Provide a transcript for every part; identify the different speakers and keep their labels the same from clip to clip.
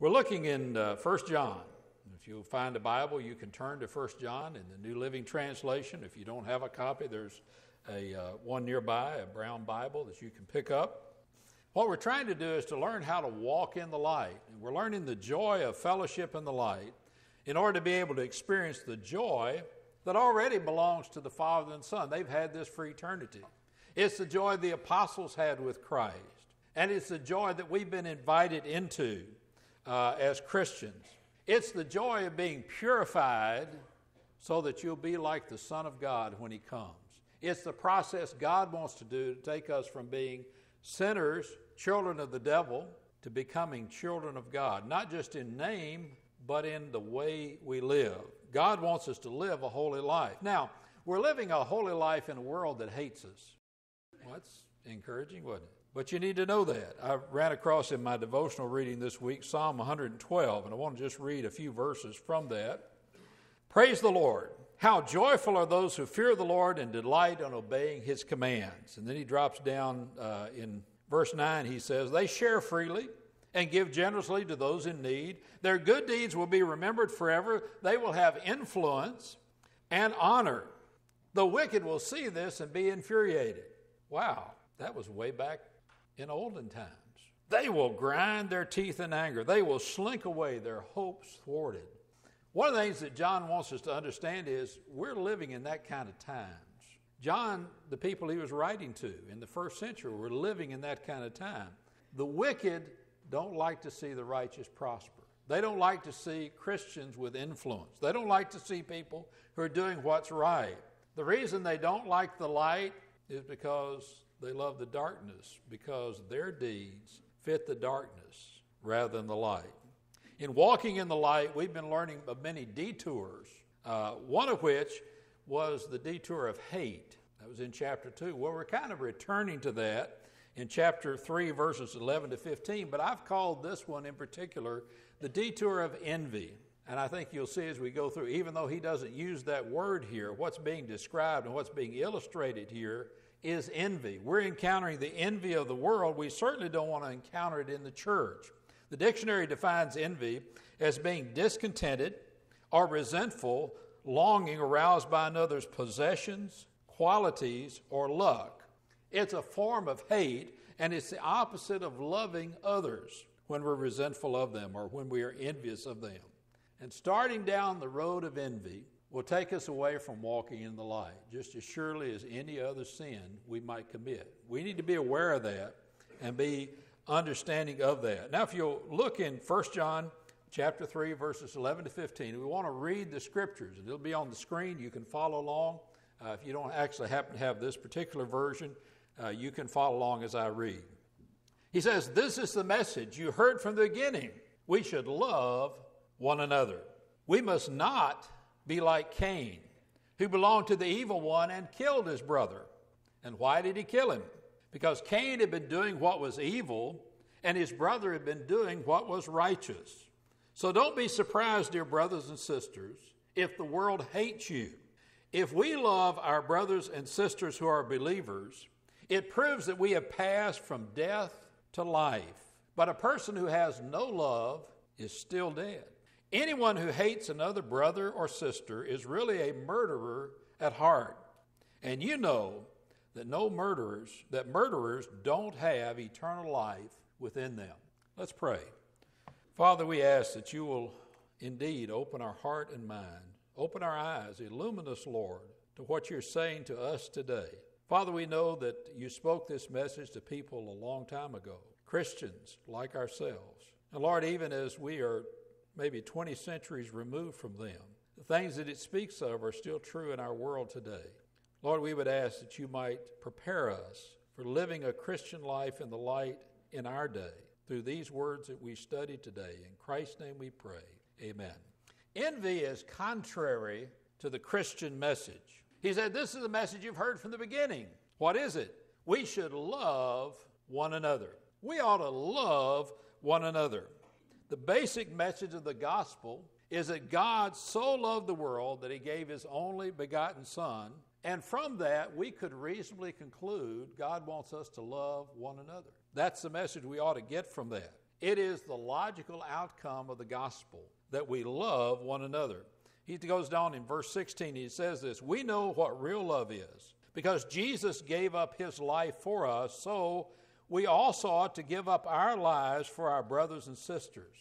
Speaker 1: We're looking in uh, 1 John. If you find a Bible, you can turn to 1 John in the New Living Translation. If you don't have a copy, there's a uh, one nearby, a brown Bible that you can pick up. What we're trying to do is to learn how to walk in the light. And we're learning the joy of fellowship in the light in order to be able to experience the joy that already belongs to the Father and Son. They've had this for eternity. It's the joy the apostles had with Christ, and it's the joy that we've been invited into uh, as Christians. It's the joy of being purified so that you'll be like the Son of God when He comes. It's the process God wants to do to take us from being sinners, children of the devil, to becoming children of God, not just in name, but in the way we live. God wants us to live a holy life. Now, we're living a holy life in a world that hates us. Well, encouraging, wasn't it? But you need to know that. I ran across in my devotional reading this week Psalm 112, and I want to just read a few verses from that. Praise the Lord. How joyful are those who fear the Lord and delight in obeying his commands. And then he drops down uh, in verse 9, he says, They share freely and give generously to those in need. Their good deeds will be remembered forever. They will have influence and honor. The wicked will see this and be infuriated. Wow, that was way back in olden times. They will grind their teeth in anger. They will slink away, their hopes thwarted. One of the things that John wants us to understand is we're living in that kind of times. John, the people he was writing to in the first century, were living in that kind of time. The wicked don't like to see the righteous prosper. They don't like to see Christians with influence. They don't like to see people who are doing what's right. The reason they don't like the light is because they love the darkness, because their deeds fit the darkness rather than the light. In walking in the light, we've been learning of many detours, uh, one of which was the detour of hate. That was in chapter 2. Well, we're kind of returning to that in chapter 3, verses 11 to 15, but I've called this one in particular the detour of envy. And I think you'll see as we go through, even though he doesn't use that word here, what's being described and what's being illustrated here is envy. We're encountering the envy of the world. We certainly don't want to encounter it in the church. The dictionary defines envy as being discontented or resentful, longing aroused by another's possessions, qualities, or luck. It's a form of hate, and it's the opposite of loving others when we're resentful of them or when we are envious of them. And starting down the road of envy will take us away from walking in the light, just as surely as any other sin we might commit. We need to be aware of that and be understanding of that. Now, if you'll look in 1 John chapter 3, verses 11 to 15, we want to read the scriptures, it'll be on the screen. You can follow along. Uh, if you don't actually happen to have this particular version, uh, you can follow along as I read. He says, This is the message you heard from the beginning. We should love one another. We must not be like Cain, who belonged to the evil one and killed his brother. And why did he kill him? Because Cain had been doing what was evil, and his brother had been doing what was righteous. So don't be surprised, dear brothers and sisters, if the world hates you. If we love our brothers and sisters who are believers, it proves that we have passed from death to life. But a person who has no love is still dead. Anyone who hates another brother or sister is really a murderer at heart. And you know that no murderers, that murderers don't have eternal life within them. Let's pray. Father, we ask that you will indeed open our heart and mind, open our eyes, illumine us, Lord, to what you're saying to us today. Father, we know that you spoke this message to people a long time ago, Christians like ourselves. And Lord, even as we are maybe 20 centuries removed from them, the things that it speaks of are still true in our world today. Lord, we would ask that you might prepare us for living a Christian life in the light in our day through these words that we studied today. In Christ's name we pray. Amen. Envy is contrary to the Christian message. He said, This is the message you've heard from the beginning. What is it? We should love one another. We ought to love one another. The basic message of the gospel is that God so loved the world that he gave his only begotten Son. And from that, we could reasonably conclude God wants us to love one another. That's the message we ought to get from that. It is the logical outcome of the gospel that we love one another. He goes down in verse 16, he says this We know what real love is because Jesus gave up his life for us, so we also ought to give up our lives for our brothers and sisters.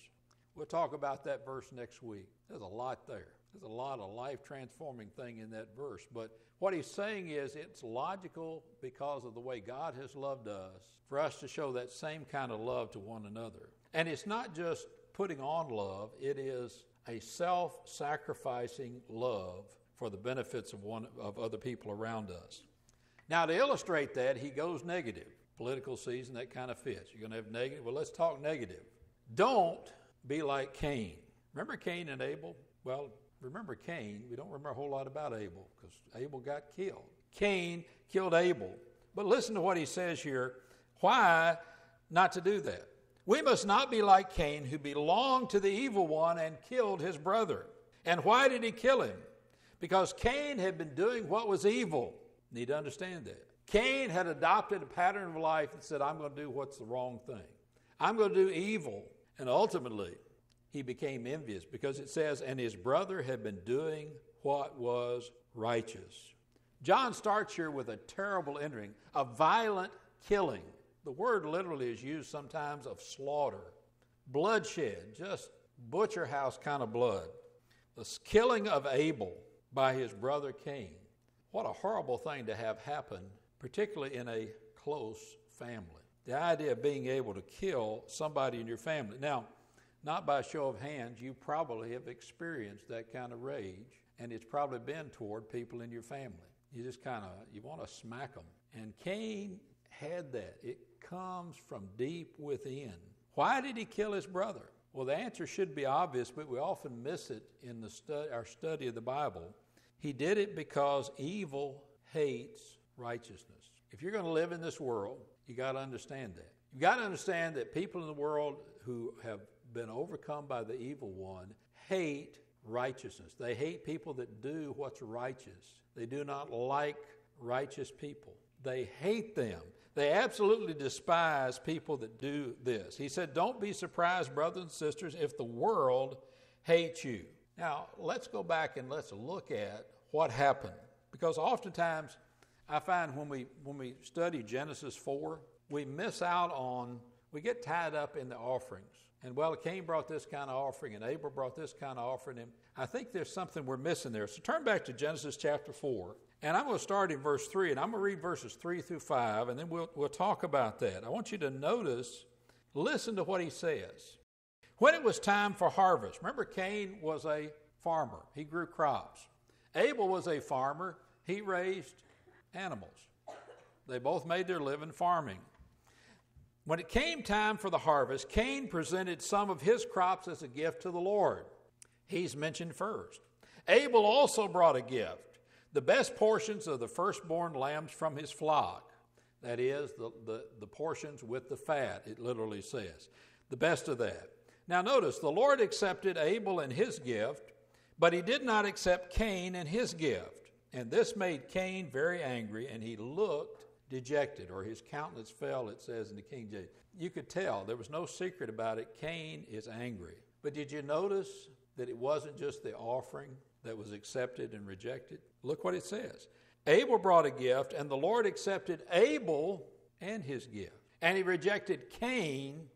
Speaker 1: We'll talk about that verse next week. There's a lot there. There's a lot of life transforming thing in that verse. But what he's saying is it's logical because of the way God has loved us for us to show that same kind of love to one another. And it's not just putting on love, it is a self sacrificing love for the benefits of, one, of other people around us. Now, to illustrate that, he goes negative. Political season, that kind of fits. You're going to have negative. Well, let's talk negative. Don't be like Cain. Remember Cain and Abel? Well, remember Cain. We don't remember a whole lot about Abel because Abel got killed. Cain killed Abel. But listen to what he says here. Why not to do that? We must not be like Cain, who belonged to the evil one and killed his brother. And why did he kill him? Because Cain had been doing what was evil. Need to understand that. Cain had adopted a pattern of life that said, I'm going to do what's the wrong thing. I'm going to do evil. And ultimately, he became envious because it says, and his brother had been doing what was righteous. John starts here with a terrible ending, a violent killing. The word literally is used sometimes of slaughter, bloodshed, just butcher house kind of blood. The killing of Abel by his brother Cain. What a horrible thing to have happen, particularly in a close family. The idea of being able to kill somebody in your family. Now, not by show of hands, you probably have experienced that kind of rage, and it's probably been toward people in your family. You just kind of you want to smack them. And Cain had that. It comes from deep within. Why did he kill his brother? Well, the answer should be obvious, but we often miss it in the stu- our study of the Bible. He did it because evil hates righteousness. If you're going to live in this world, you got to understand that. You've got to understand that people in the world who have been overcome by the evil one hate righteousness. They hate people that do what's righteous. They do not like righteous people. They hate them. They absolutely despise people that do this. He said, Don't be surprised, brothers and sisters, if the world hates you. Now, let's go back and let's look at what happened. Because oftentimes, I find when we, when we study Genesis 4, we miss out on, we get tied up in the offerings. And well, Cain brought this kind of offering, and Abel brought this kind of offering. And I think there's something we're missing there. So turn back to Genesis chapter 4. And I'm going to start in verse 3, and I'm going to read verses 3 through 5, and then we'll, we'll talk about that. I want you to notice, listen to what he says. When it was time for harvest, remember, Cain was a farmer, he grew crops. Abel was a farmer, he raised animals. They both made their living farming. When it came time for the harvest, Cain presented some of his crops as a gift to the Lord. He's mentioned first. Abel also brought a gift the best portions of the firstborn lambs from his flock. That is, the, the, the portions with the fat, it literally says. The best of that. Now, notice, the Lord accepted Abel and his gift, but he did not accept Cain and his gift. And this made Cain very angry, and he looked dejected, or his countenance fell, it says in the King James. You could tell, there was no secret about it. Cain is angry. But did you notice that it wasn't just the offering that was accepted and rejected? Look what it says. Abel brought a gift, and the Lord accepted Abel and his gift. And he rejected Cain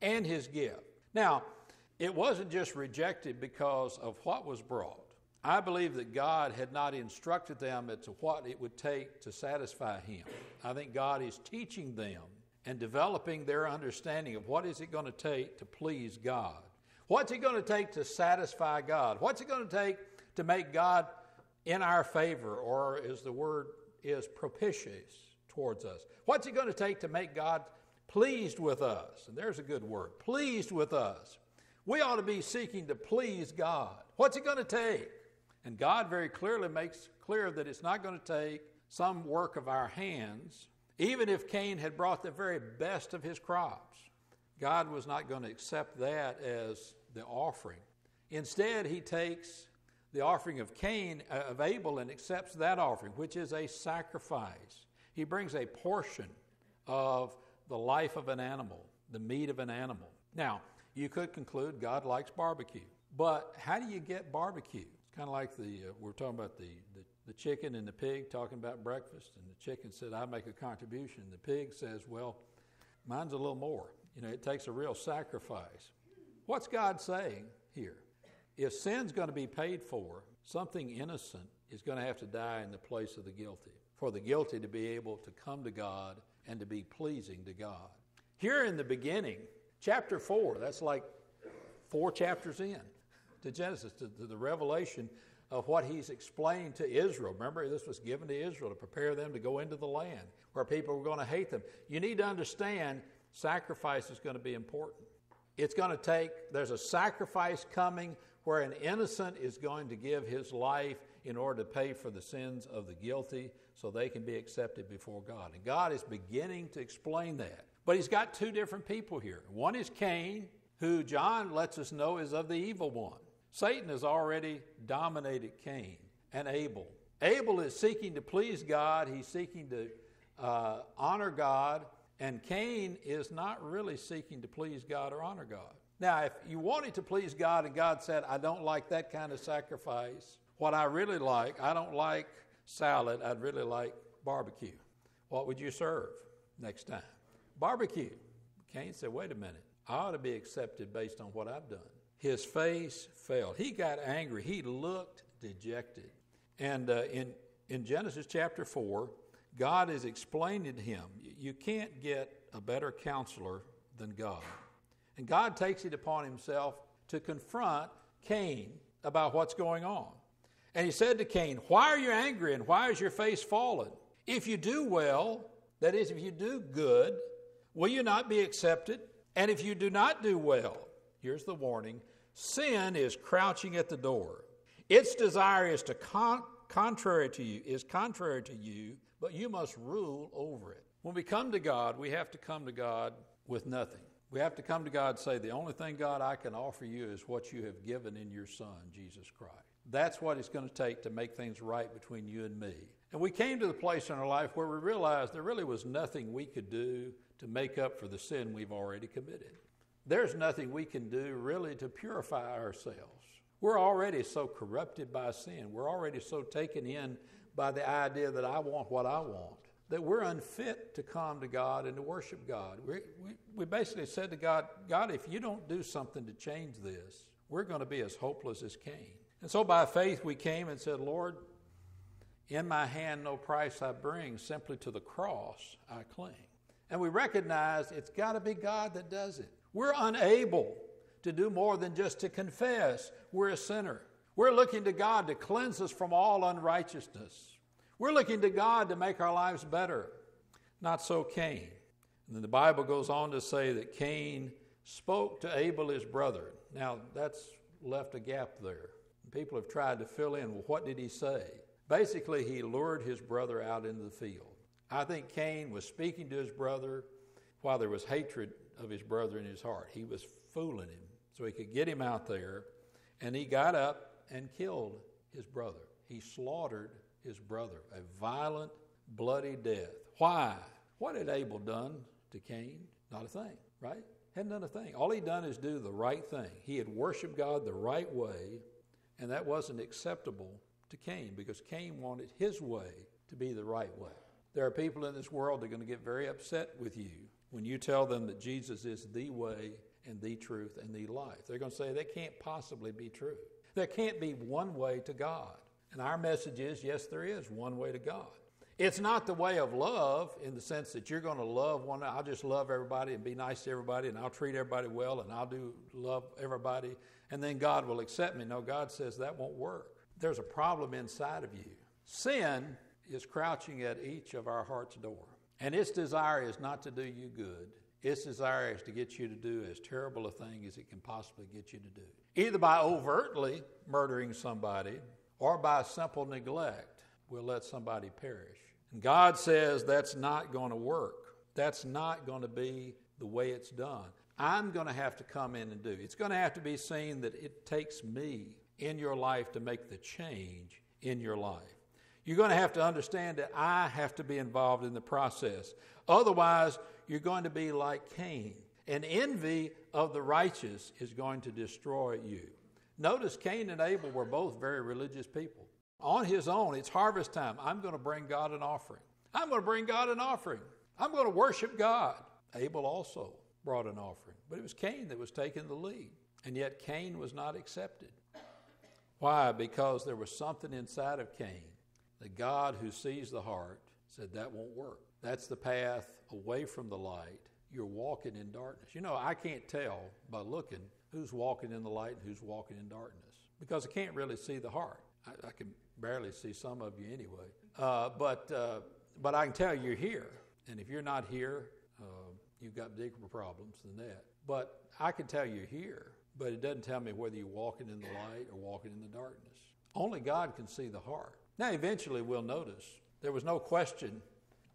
Speaker 1: and his gift. Now, it wasn't just rejected because of what was brought. I believe that God had not instructed them as to what it would take to satisfy him. I think God is teaching them and developing their understanding of what is it going to take to please God. What's it going to take to satisfy God? What's it going to take to make God in our favor, or as the word is, propitious towards us? What's it going to take to make God pleased with us? And there's a good word pleased with us. We ought to be seeking to please God. What's it going to take? And God very clearly makes clear that it's not going to take some work of our hands, even if Cain had brought the very best of his crops. God was not going to accept that as the offering. Instead, he takes the offering of Cain, uh, of Abel, and accepts that offering, which is a sacrifice. He brings a portion of the life of an animal, the meat of an animal. Now, you could conclude God likes barbecue. But how do you get barbecue? Kind of like the, uh, we're talking about the, the, the, chicken and the pig talking about breakfast. And the chicken said, I make a contribution. The pig says, Well, mine's a little more. You know, it takes a real sacrifice. What's God saying here? If sin's going to be paid for, something innocent is going to have to die in the place of the guilty for the guilty to be able to come to God and to be pleasing to God. Here in the beginning, chapter 4, that's like four chapters in to Genesis, to, to the revelation of what he's explained to Israel. Remember, this was given to Israel to prepare them to go into the land where people were going to hate them. You need to understand sacrifice is going to be important. It's going to take, there's a sacrifice coming where an innocent is going to give his life in order to pay for the sins of the guilty so they can be accepted before God. And God is beginning to explain that. But he's got two different people here. One is Cain, who John lets us know is of the evil one. Satan has already dominated Cain and Abel. Abel is seeking to please God, he's seeking to uh, honor God, and Cain is not really seeking to please God or honor God. Now, if you wanted to please God and God said, I don't like that kind of sacrifice, what I really like, I don't like salad, I'd really like barbecue. What would you serve next time? Barbecue. Cain said, wait a minute, I ought to be accepted based on what I've done. His face fell. He got angry. He looked dejected. And uh, in, in Genesis chapter 4, God is explaining to him, you can't get a better counselor than God. And God takes it upon himself to confront Cain about what's going on. And he said to Cain, Why are you angry and why is your face fallen? If you do well, that is, if you do good, will you not be accepted? And if you do not do well, here's the warning sin is crouching at the door. Its desire is to con- contrary to you, is contrary to you, but you must rule over it. When we come to God, we have to come to God with nothing. We have to come to God and say, The only thing, God, I can offer you is what you have given in your Son, Jesus Christ. That's what it's going to take to make things right between you and me. And we came to the place in our life where we realized there really was nothing we could do to make up for the sin we've already committed. There's nothing we can do really to purify ourselves. We're already so corrupted by sin. We're already so taken in by the idea that I want what I want that we're unfit to come to God and to worship God. We, we, we basically said to God, God, if you don't do something to change this, we're going to be as hopeless as Cain. And so by faith we came and said, Lord, in my hand no price I bring, simply to the cross I cling. And we recognize it's got to be God that does it. We're unable to do more than just to confess we're a sinner. We're looking to God to cleanse us from all unrighteousness. We're looking to God to make our lives better. Not so Cain. And then the Bible goes on to say that Cain spoke to Abel, his brother. Now, that's left a gap there. People have tried to fill in well, what did he say? Basically, he lured his brother out into the field. I think Cain was speaking to his brother while there was hatred of his brother in his heart. He was fooling him so he could get him out there, and he got up and killed his brother. He slaughtered his brother, a violent, bloody death. Why? What had Abel done to Cain? Not a thing, right? Hadn't done a thing. All he'd done is do the right thing. He had worshiped God the right way, and that wasn't acceptable to Cain because Cain wanted his way to be the right way. There are people in this world that are going to get very upset with you when you tell them that Jesus is the way and the truth and the life. They're going to say that can't possibly be true. There can't be one way to God. And our message is yes, there is one way to God. It's not the way of love in the sense that you're going to love one. I'll just love everybody and be nice to everybody and I'll treat everybody well and I'll do love everybody and then God will accept me. No, God says that won't work. There's a problem inside of you. Sin is crouching at each of our heart's door. And its desire is not to do you good. Its desire is to get you to do as terrible a thing as it can possibly get you to do. Either by overtly murdering somebody or by simple neglect, we'll let somebody perish. And God says that's not going to work. That's not going to be the way it's done. I'm going to have to come in and do. It's going to have to be seen that it takes me in your life to make the change in your life. You're going to have to understand that I have to be involved in the process. Otherwise, you're going to be like Cain. and envy of the righteous is going to destroy you. Notice Cain and Abel were both very religious people. On his own, it's harvest time. I'm going to bring God an offering. I'm going to bring God an offering. I'm going to worship God. Abel also brought an offering, but it was Cain that was taking the lead. And yet Cain was not accepted. Why? Because there was something inside of Cain. The God who sees the heart said that won't work. That's the path away from the light. You're walking in darkness. You know, I can't tell by looking who's walking in the light and who's walking in darkness because I can't really see the heart. I, I can barely see some of you anyway. Uh, but, uh, but I can tell you're here. And if you're not here, uh, you've got bigger problems than that. But I can tell you're here, but it doesn't tell me whether you're walking in the light or walking in the darkness. Only God can see the heart. Now, eventually, we'll notice there was no question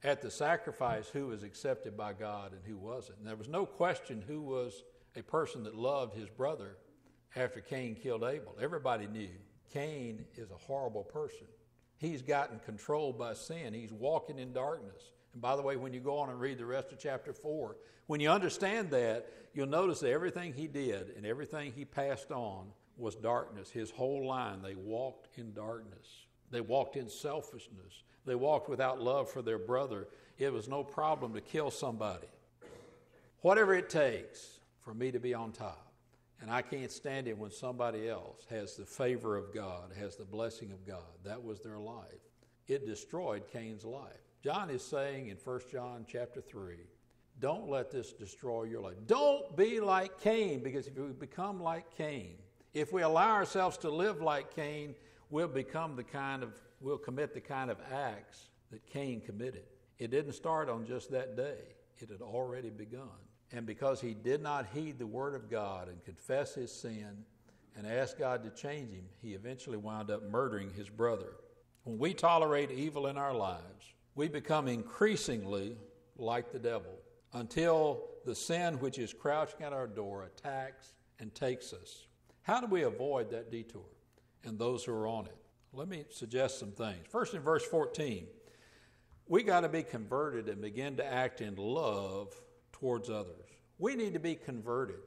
Speaker 1: at the sacrifice who was accepted by God and who wasn't. There was no question who was a person that loved his brother after Cain killed Abel. Everybody knew Cain is a horrible person. He's gotten controlled by sin, he's walking in darkness. And by the way, when you go on and read the rest of chapter 4, when you understand that, you'll notice that everything he did and everything he passed on was darkness. His whole line, they walked in darkness. They walked in selfishness. They walked without love for their brother. It was no problem to kill somebody. Whatever it takes for me to be on top. And I can't stand it when somebody else has the favor of God, has the blessing of God. That was their life. It destroyed Cain's life. John is saying in 1 John chapter 3, don't let this destroy your life. Don't be like Cain, because if we become like Cain, if we allow ourselves to live like Cain, we'll become the kind of, we'll commit the kind of acts that Cain committed. It didn't start on just that day, it had already begun. And because he did not heed the word of God and confess his sin and ask God to change him, he eventually wound up murdering his brother. When we tolerate evil in our lives, we become increasingly like the devil until the sin which is crouching at our door attacks and takes us. How do we avoid that detour and those who are on it? Let me suggest some things. First, in verse 14, we got to be converted and begin to act in love towards others. We need to be converted.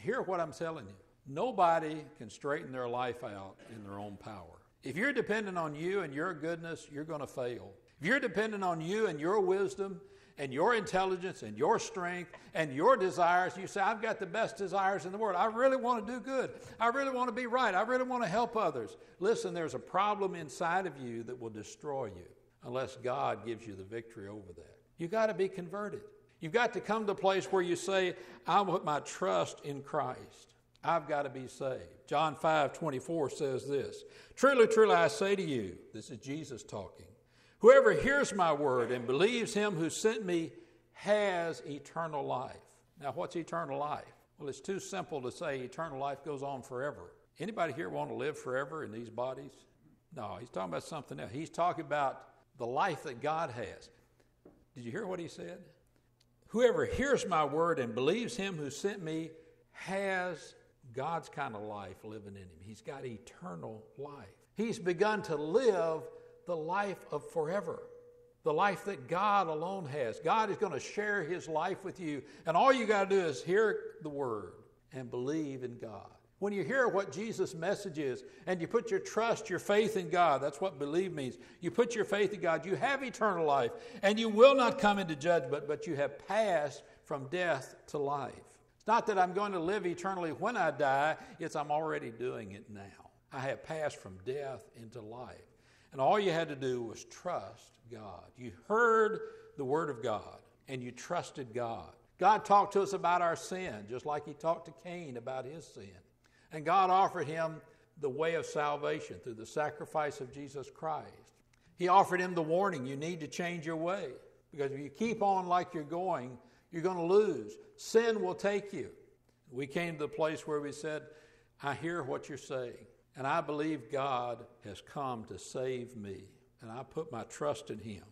Speaker 1: Hear what I'm telling you. Nobody can straighten their life out in their own power. If you're dependent on you and your goodness, you're going to fail. If you're dependent on you and your wisdom and your intelligence and your strength and your desires, you say, I've got the best desires in the world. I really want to do good. I really want to be right. I really want to help others. Listen, there's a problem inside of you that will destroy you unless God gives you the victory over that. You got to be converted. You've got to come to a place where you say, I put my trust in Christ. I've got to be saved. John 5 24 says this Truly, truly, I say to you, this is Jesus talking, whoever hears my word and believes him who sent me has eternal life. Now, what's eternal life? Well, it's too simple to say eternal life goes on forever. Anybody here want to live forever in these bodies? No, he's talking about something else. He's talking about the life that God has. Did you hear what he said? Whoever hears my word and believes him who sent me has God's kind of life living in him. He's got eternal life. He's begun to live the life of forever, the life that God alone has. God is going to share his life with you, and all you got to do is hear the word and believe in God. When you hear what Jesus' message is and you put your trust, your faith in God, that's what believe means. You put your faith in God, you have eternal life, and you will not come into judgment, but you have passed from death to life. It's not that I'm going to live eternally when I die, it's I'm already doing it now. I have passed from death into life. And all you had to do was trust God. You heard the Word of God and you trusted God. God talked to us about our sin, just like He talked to Cain about his sin. And God offered him the way of salvation through the sacrifice of Jesus Christ. He offered him the warning you need to change your way because if you keep on like you're going, you're going to lose. Sin will take you. We came to the place where we said, I hear what you're saying, and I believe God has come to save me, and I put my trust in Him.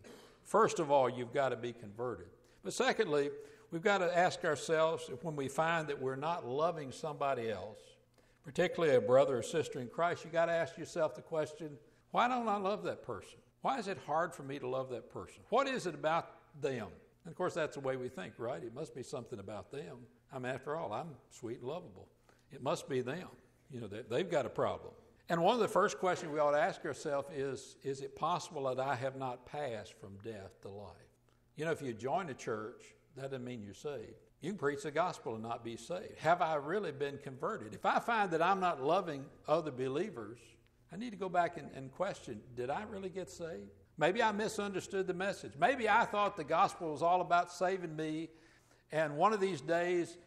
Speaker 1: First of all, you've got to be converted. But secondly, we've got to ask ourselves if when we find that we're not loving somebody else, particularly a brother or sister in Christ, you've got to ask yourself the question why don't I love that person? Why is it hard for me to love that person? What is it about them? And of course, that's the way we think, right? It must be something about them. I mean, after all, I'm sweet and lovable. It must be them. You know, they've got a problem. And one of the first questions we ought to ask ourselves is Is it possible that I have not passed from death to life? You know, if you join a church, that doesn't mean you're saved. You can preach the gospel and not be saved. Have I really been converted? If I find that I'm not loving other believers, I need to go back and, and question Did I really get saved? Maybe I misunderstood the message. Maybe I thought the gospel was all about saving me, and one of these days,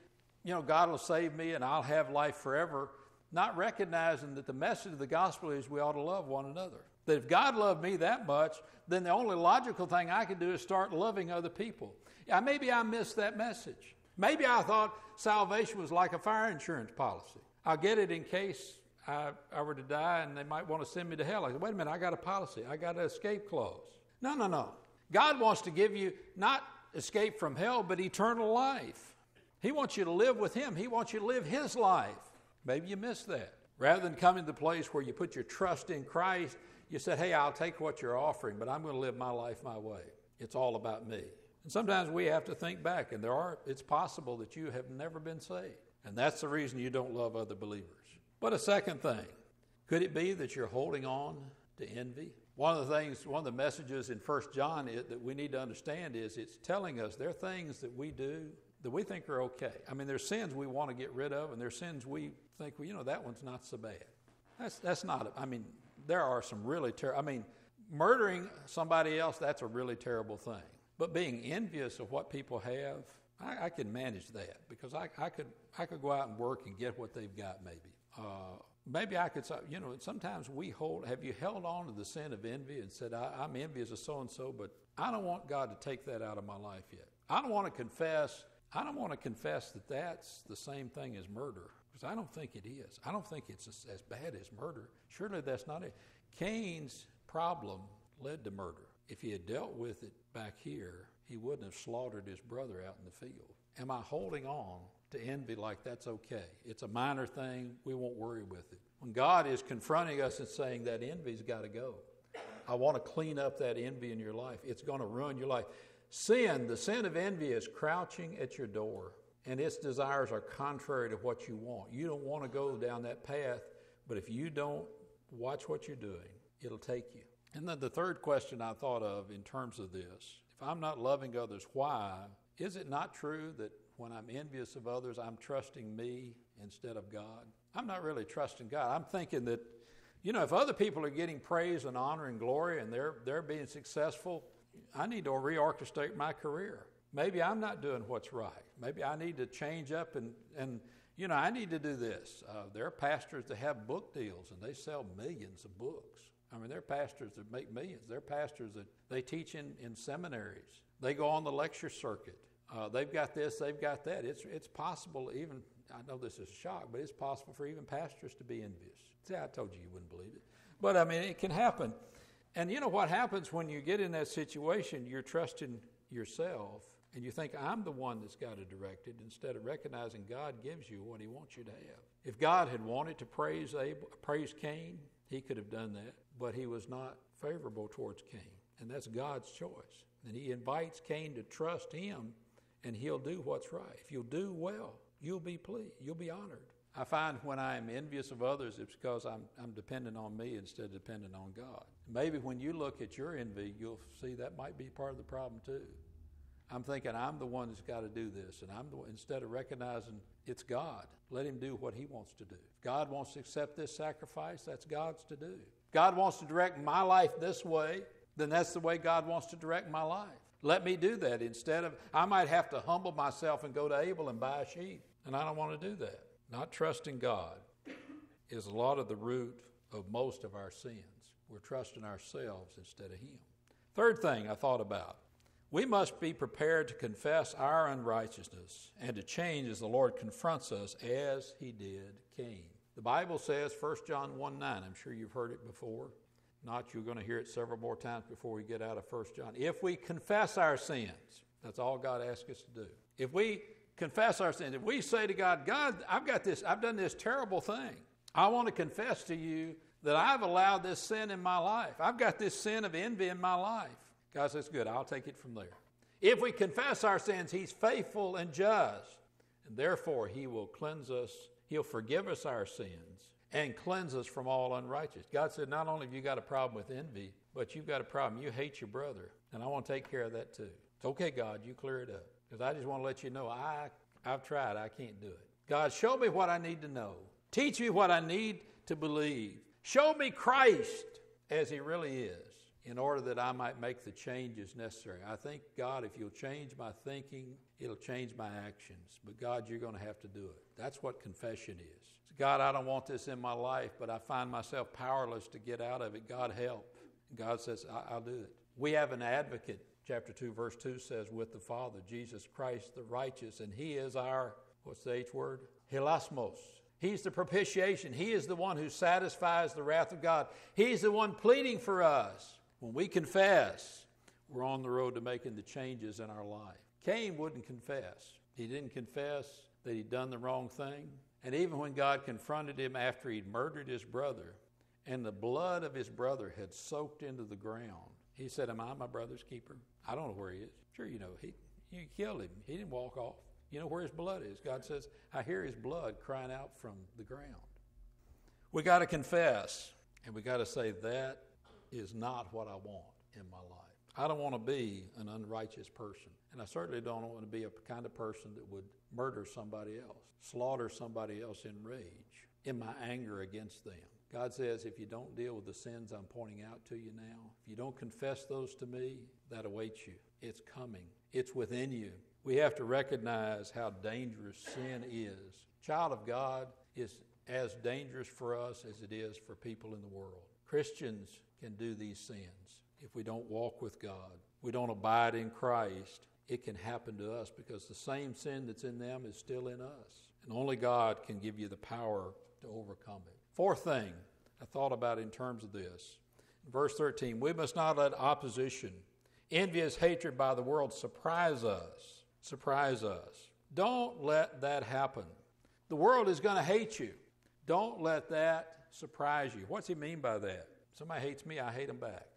Speaker 1: you know, God will save me and I'll have life forever, not recognizing that the message of the gospel is we ought to love one another. That if God loved me that much, then the only logical thing I can do is start loving other people. Yeah, maybe I missed that message. Maybe I thought salvation was like a fire insurance policy. I'll get it in case I, I were to die and they might want to send me to hell. I said, wait a minute, I got a policy. I got an escape clause. No, no, no. God wants to give you not escape from hell, but eternal life. He wants you to live with Him. He wants you to live His life. Maybe you missed that. Rather than coming to the place where you put your trust in Christ, you said, hey, I'll take what you're offering, but I'm going to live my life my way. It's all about me. And sometimes we have to think back, and there are, it's possible that you have never been saved. And that's the reason you don't love other believers. But a second thing, could it be that you're holding on to envy? One of the things, one of the messages in First John that we need to understand is it's telling us there are things that we do that we think are okay. I mean, there's sins we want to get rid of, and there's sins we think, well, you know, that one's not so bad. That's, that's not, I mean, there are some really terrible, I mean, murdering somebody else, that's a really terrible thing. But being envious of what people have, I, I can manage that because I, I, could, I could go out and work and get what they've got maybe. Uh, maybe I could, you know, sometimes we hold, have you held on to the sin of envy and said, I, am envious of so and so, but I don't want God to take that out of my life yet. I don't want to confess, I don't want to confess that that's the same thing as murder because I don't think it is. I don't think it's as, bad as murder. Surely that's not it. Cain's problem led to murder. If he had dealt with it back here, he wouldn't have slaughtered his brother out in the field. Am I holding on to envy like that's okay? It's a minor thing, we won't worry with it. When God is confronting us and saying that envy's got to go, I want to clean up that envy in your life. It's going to ruin your life. Sin, the sin of envy, is crouching at your door, and its desires are contrary to what you want. You don't want to go down that path, but if you don't watch what you're doing, it'll take you. And then the third question I thought of in terms of this if I'm not loving others, why? Is it not true that when I'm envious of others, I'm trusting me instead of God? I'm not really trusting God. I'm thinking that, you know, if other people are getting praise and honor and glory and they're, they're being successful, I need to reorchestrate my career. Maybe I'm not doing what's right. Maybe I need to change up and, and you know, I need to do this. Uh, there are pastors that have book deals and they sell millions of books. I mean, they're pastors that make millions. They're pastors that they teach in, in seminaries. They go on the lecture circuit. Uh, they've got this, they've got that. It's, it's possible, even, I know this is a shock, but it's possible for even pastors to be envious. See, I told you you wouldn't believe it. But I mean, it can happen. And you know what happens when you get in that situation? You're trusting yourself and you think, I'm the one that's got to direct it, instead of recognizing God gives you what He wants you to have. If God had wanted to praise, Abel, praise Cain, He could have done that but he was not favorable towards Cain. And that's God's choice. And he invites Cain to trust him, and he'll do what's right. If you'll do well, you'll be pleased, you'll be honored. I find when I am envious of others, it's because I'm, I'm dependent on me instead of dependent on God. Maybe when you look at your envy, you'll see that might be part of the problem too. I'm thinking I'm the one that's got to do this, and I'm the one, instead of recognizing it's God, let Him do what He wants to do. If God wants to accept this sacrifice, that's God's to do. God wants to direct my life this way, then that's the way God wants to direct my life. Let me do that instead of, I might have to humble myself and go to Abel and buy a sheep. And I don't want to do that. Not trusting God is a lot of the root of most of our sins. We're trusting ourselves instead of Him. Third thing I thought about we must be prepared to confess our unrighteousness and to change as the Lord confronts us as He did Cain. The Bible says, 1 John 1 9, I'm sure you've heard it before. Not, you're going to hear it several more times before we get out of 1 John. If we confess our sins, that's all God asks us to do. If we confess our sins, if we say to God, God, I've got this, I've done this terrible thing. I want to confess to you that I've allowed this sin in my life. I've got this sin of envy in my life. God says, Good, I'll take it from there. If we confess our sins, He's faithful and just And therefore, he will cleanse us, he'll forgive us our sins and cleanse us from all unrighteousness. God said, Not only have you got a problem with envy, but you've got a problem. You hate your brother. And I want to take care of that too. It's okay, God, you clear it up. Because I just want to let you know I, I've tried, I can't do it. God, show me what I need to know. Teach me what I need to believe. Show me Christ as he really is in order that I might make the changes necessary. I think, God, if you'll change my thinking, it'll change my actions. But God, you're going to have to do it. That's what confession is. God, I don't want this in my life, but I find myself powerless to get out of it. God, help. God says, I'll do it. We have an advocate, chapter 2, verse 2 says, with the Father, Jesus Christ the righteous, and He is our, what's the H word? Hilasmos. He's the propitiation. He is the one who satisfies the wrath of God. He's the one pleading for us. When we confess, we're on the road to making the changes in our life. Cain wouldn't confess. He didn't confess that he'd done the wrong thing. And even when God confronted him after he'd murdered his brother, and the blood of his brother had soaked into the ground, he said, Am I my brother's keeper? I don't know where he is. Sure, you know, he, you killed him. He didn't walk off. You know where his blood is. God says, I hear his blood crying out from the ground. We got to confess, and we got to say, That is not what I want in my life. I don't want to be an unrighteous person. And I certainly don't want to be a kind of person that would murder somebody else, slaughter somebody else in rage, in my anger against them. God says, if you don't deal with the sins I'm pointing out to you now, if you don't confess those to me, that awaits you. It's coming, it's within you. We have to recognize how dangerous sin is. Child of God is as dangerous for us as it is for people in the world. Christians can do these sins if we don't walk with God, we don't abide in Christ, it can happen to us because the same sin that's in them is still in us. And only God can give you the power to overcome it. Fourth thing I thought about in terms of this. Verse 13, we must not let opposition, envious hatred by the world surprise us. Surprise us. Don't let that happen. The world is going to hate you. Don't let that surprise you. What's he mean by that? Somebody hates me, I hate them back.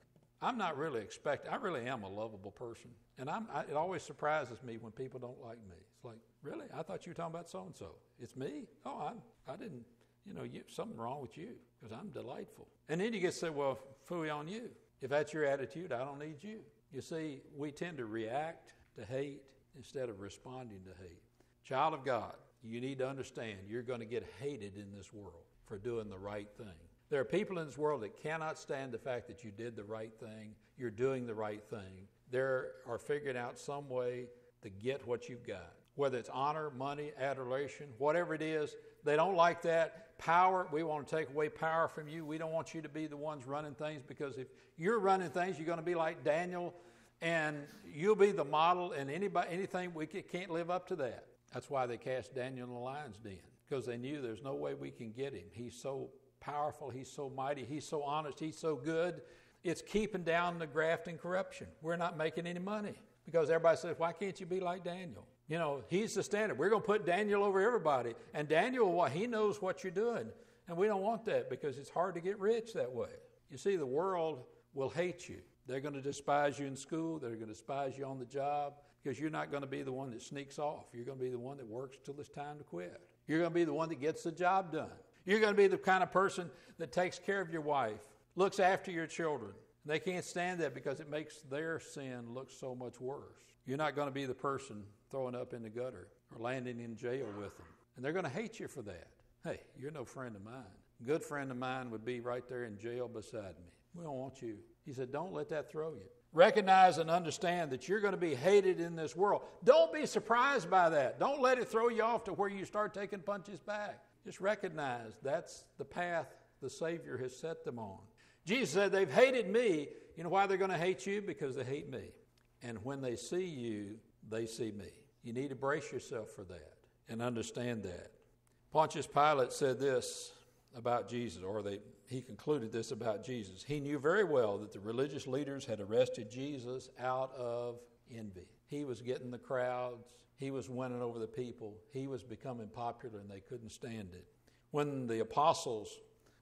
Speaker 1: I'm not really expecting, I really am a lovable person. And I'm, I, it always surprises me when people don't like me. It's like, really? I thought you were talking about so and so. It's me? Oh, I, I didn't, you know, you, something wrong with you because I'm delightful. And then you get to say, well, fooey on you. If that's your attitude, I don't need you. You see, we tend to react to hate instead of responding to hate. Child of God, you need to understand you're going to get hated in this world for doing the right thing. There are people in this world that cannot stand the fact that you did the right thing, you're doing the right thing. They are figuring out some way to get what you've got. Whether it's honor, money, adoration, whatever it is, they don't like that. Power, we want to take away power from you. We don't want you to be the ones running things because if you're running things, you're going to be like Daniel and you'll be the model and anybody anything we can't live up to that. That's why they cast Daniel in the lion's den because they knew there's no way we can get him. He's so powerful, he's so mighty, he's so honest, he's so good. It's keeping down the graft and corruption. We're not making any money because everybody says, Why can't you be like Daniel? You know, he's the standard. We're going to put Daniel over everybody. And Daniel, what he knows what you're doing. And we don't want that because it's hard to get rich that way. You see, the world will hate you. They're going to despise you in school. They're going to despise you on the job because you're not going to be the one that sneaks off. You're going to be the one that works till it's time to quit. You're going to be the one that gets the job done. You're going to be the kind of person that takes care of your wife, looks after your children. They can't stand that because it makes their sin look so much worse. You're not going to be the person throwing up in the gutter or landing in jail with them. And they're going to hate you for that. Hey, you're no friend of mine. Good friend of mine would be right there in jail beside me. We don't want you. He said, Don't let that throw you. Recognize and understand that you're going to be hated in this world. Don't be surprised by that. Don't let it throw you off to where you start taking punches back. Just recognize that's the path the Savior has set them on. Jesus said, They've hated me. You know why they're going to hate you? Because they hate me. And when they see you, they see me. You need to brace yourself for that and understand that. Pontius Pilate said this about Jesus, or they, he concluded this about Jesus. He knew very well that the religious leaders had arrested Jesus out of envy. He was getting the crowds, he was winning over the people. He was becoming popular and they couldn't stand it. When the apostles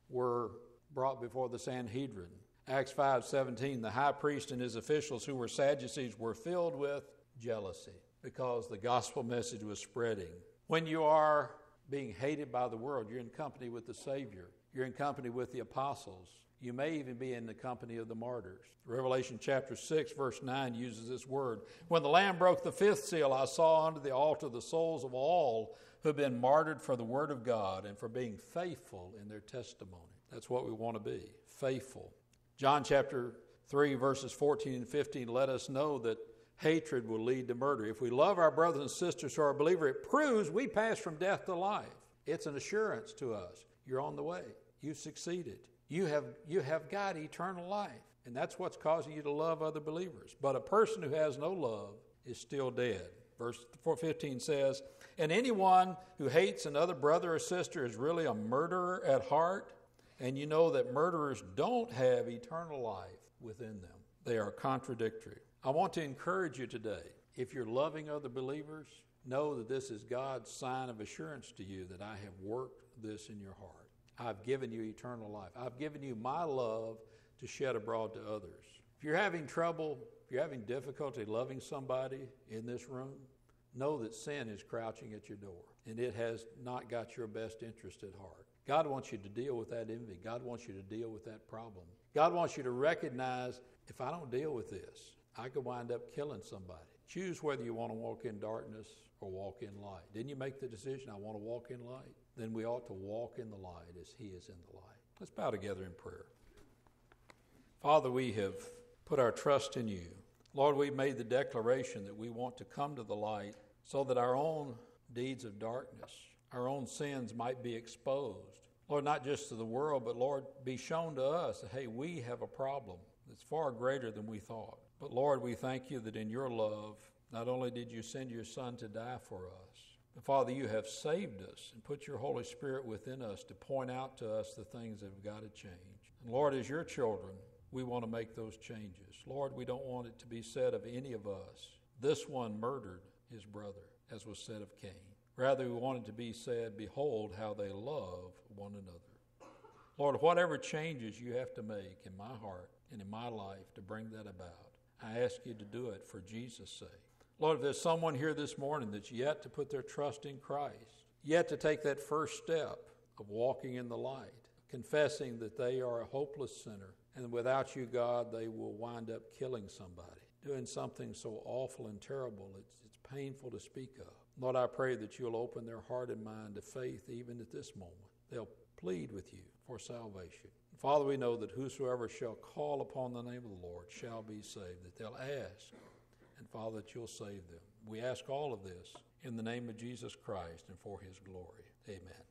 Speaker 1: were brought before the Sanhedrin, Acts 5:17, the high priest and his officials who were Sadducees were filled with jealousy because the gospel message was spreading. When you are being hated by the world, you're in company with the Savior, you're in company with the apostles. You may even be in the company of the martyrs. Revelation chapter 6, verse 9 uses this word. When the Lamb broke the fifth seal, I saw under the altar the souls of all who have been martyred for the word of God and for being faithful in their testimony. That's what we want to be faithful. John chapter 3, verses 14 and 15 let us know that hatred will lead to murder. If we love our brothers and sisters who are a believer, it proves we pass from death to life. It's an assurance to us. You're on the way. You've succeeded. You have, you have got eternal life. And that's what's causing you to love other believers. But a person who has no love is still dead. Verse 415 says, And anyone who hates another brother or sister is really a murderer at heart. And you know that murderers don't have eternal life within them, they are contradictory. I want to encourage you today if you're loving other believers, know that this is God's sign of assurance to you that I have worked this in your heart. I've given you eternal life. I've given you my love to shed abroad to others. If you're having trouble, if you're having difficulty loving somebody in this room, know that sin is crouching at your door and it has not got your best interest at heart. God wants you to deal with that envy. God wants you to deal with that problem. God wants you to recognize if I don't deal with this, I could wind up killing somebody. Choose whether you want to walk in darkness or walk in light. Didn't you make the decision, I want to walk in light? Then we ought to walk in the light as He is in the light. Let's bow together in prayer. Father, we have put our trust in you. Lord, we've made the declaration that we want to come to the light so that our own deeds of darkness, our own sins might be exposed. Lord, not just to the world, but Lord, be shown to us that, hey, we have a problem that's far greater than we thought. But Lord, we thank you that in your love, not only did you send your Son to die for us, but Father, you have saved us and put your Holy Spirit within us to point out to us the things that have got to change. And Lord, as your children, we want to make those changes. Lord, we don't want it to be said of any of us, this one murdered his brother, as was said of Cain. Rather, we want it to be said, Behold how they love one another. Lord, whatever changes you have to make in my heart and in my life to bring that about, I ask you to do it for Jesus' sake. Lord, if there's someone here this morning that's yet to put their trust in Christ, yet to take that first step of walking in the light, confessing that they are a hopeless sinner, and without you, God, they will wind up killing somebody, doing something so awful and terrible, it's, it's painful to speak of. Lord, I pray that you'll open their heart and mind to faith even at this moment. They'll plead with you for salvation. Father, we know that whosoever shall call upon the name of the Lord shall be saved, that they'll ask, and Father, that you'll save them. We ask all of this in the name of Jesus Christ and for his glory. Amen.